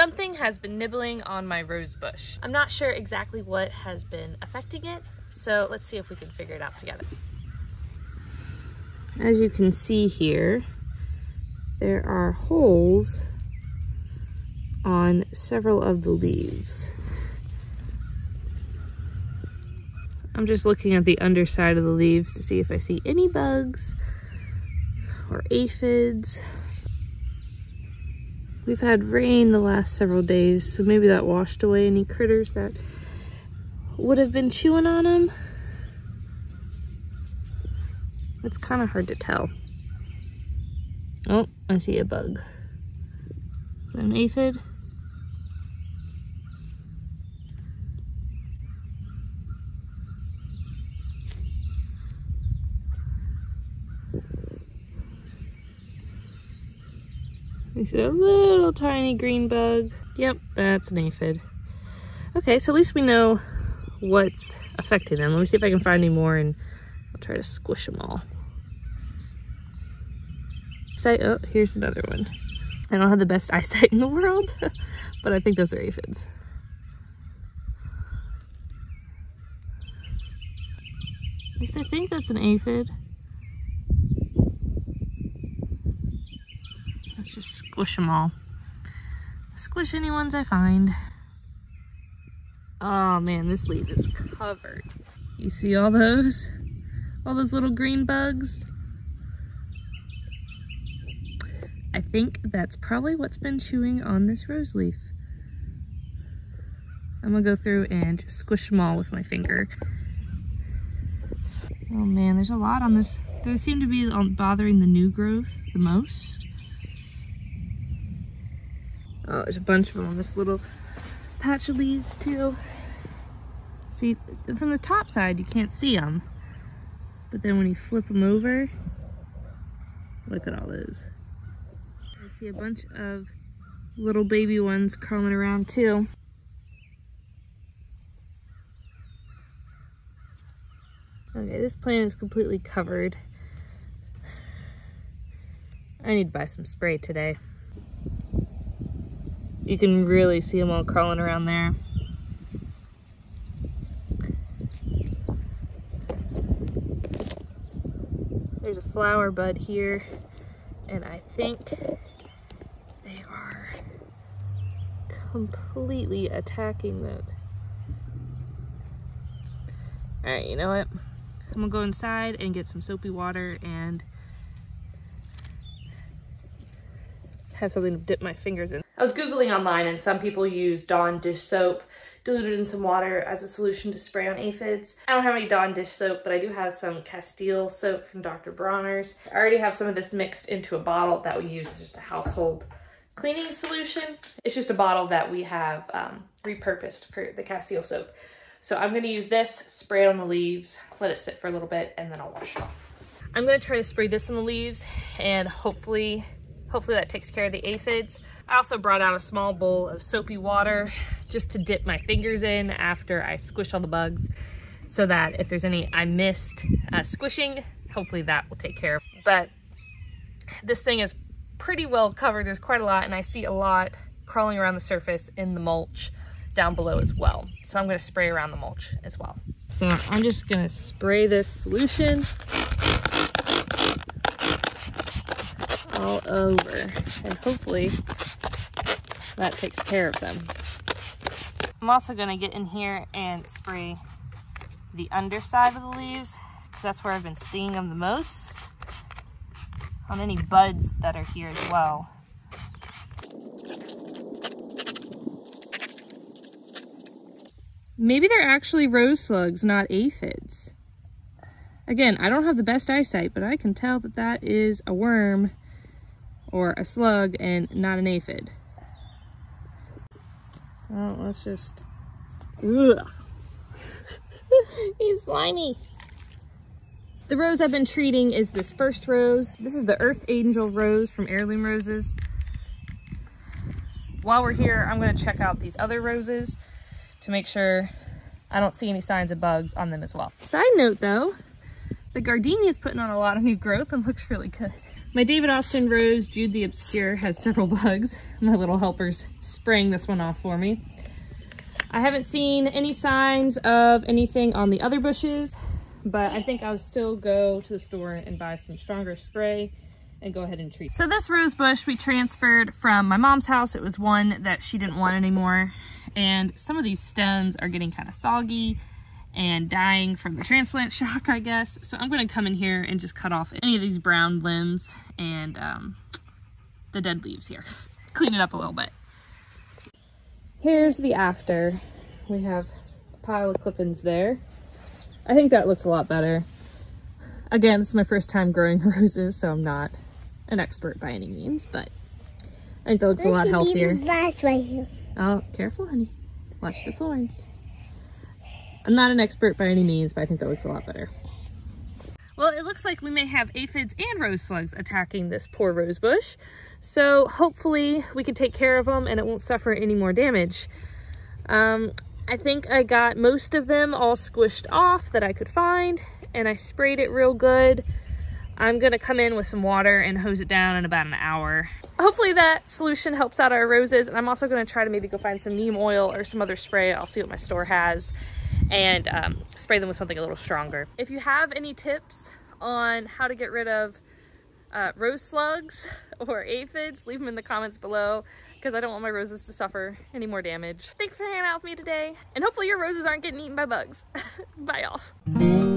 Something has been nibbling on my rose bush. I'm not sure exactly what has been affecting it, so let's see if we can figure it out together. As you can see here, there are holes on several of the leaves. I'm just looking at the underside of the leaves to see if I see any bugs or aphids. We've had rain the last several days, so maybe that washed away any critters that would have been chewing on them. It's kind of hard to tell. Oh, I see a bug. Is that an aphid? I see a little tiny green bug. Yep, that's an aphid. Okay, so at least we know what's affecting them. Let me see if I can find any more and I'll try to squish them all. Sight, oh, here's another one. I don't have the best eyesight in the world, but I think those are aphids. At least I think that's an aphid. Just squish them all. Squish any ones I find. Oh man, this leaf is covered. You see all those? All those little green bugs? I think that's probably what's been chewing on this rose leaf. I'm gonna go through and squish them all with my finger. Oh man, there's a lot on this. They seem to be bothering the new growth the most. Oh, there's a bunch of them on this little patch of leaves too. See, from the top side, you can't see them. But then when you flip them over, look at all those. I see a bunch of little baby ones crawling around too. Okay, this plant is completely covered. I need to buy some spray today. You can really see them all crawling around there. There's a flower bud here, and I think they are completely attacking that. All right, you know what? I'm gonna go inside and get some soapy water and have something to dip my fingers in. I was Googling online and some people use Dawn dish soap diluted in some water as a solution to spray on aphids. I don't have any Dawn dish soap, but I do have some Castile soap from Dr. Bronner's. I already have some of this mixed into a bottle that we use as just a household cleaning solution. It's just a bottle that we have um, repurposed for the Castile soap. So I'm gonna use this, spray it on the leaves, let it sit for a little bit, and then I'll wash it off. I'm gonna try to spray this on the leaves and hopefully, hopefully that takes care of the aphids. I also brought out a small bowl of soapy water just to dip my fingers in after I squish all the bugs so that if there's any I missed uh, squishing, hopefully that will take care of. But this thing is pretty well covered. There's quite a lot and I see a lot crawling around the surface in the mulch down below as well. So I'm gonna spray around the mulch as well. So I'm just gonna spray this solution all over and hopefully that takes care of them. I'm also gonna get in here and spray the underside of the leaves because that's where I've been seeing them the most on any buds that are here as well. Maybe they're actually rose slugs, not aphids. Again, I don't have the best eyesight, but I can tell that that is a worm or a slug and not an aphid. Well, let's just... Ugh. He's slimy. The rose I've been treating is this first rose. This is the Earth Angel rose from Heirloom Roses. While we're here, I'm gonna check out these other roses to make sure I don't see any signs of bugs on them as well. Side note though, the gardenia is putting on a lot of new growth and looks really good. My David Austin Rose Jude the Obscure has several bugs. My little helper's spraying this one off for me. I haven't seen any signs of anything on the other bushes, but I think I'll still go to the store and buy some stronger spray and go ahead and treat. So this rose bush we transferred from my mom's house. It was one that she didn't want anymore. And some of these stems are getting kind of soggy and dying from the transplant shock, I guess. So I'm gonna come in here and just cut off any of these brown limbs and um, the dead leaves here. Clean it up a little bit. Here's the after. We have a pile of clippings there. I think that looks a lot better. Again, this is my first time growing roses, so I'm not an expert by any means, but I think that looks a lot healthier. last Right here. Oh, careful, honey. Watch the thorns. I'm not an expert by any means, but I think that looks a lot better. Well, it looks like we may have aphids and rose slugs attacking this poor rose bush. So hopefully we can take care of them and it won't suffer any more damage. Um, I think I got most of them all squished off that I could find and I sprayed it real good. I'm gonna come in with some water and hose it down in about an hour. Hopefully that solution helps out our roses. And I'm also gonna try to maybe go find some neem oil or some other spray. I'll see what my store has and um, spray them with something a little stronger. If you have any tips on how to get rid of uh, rose slugs or aphids, leave them in the comments below because I don't want my roses to suffer any more damage. Thanks for hanging out with me today. And hopefully your roses aren't getting eaten by bugs. Bye y'all.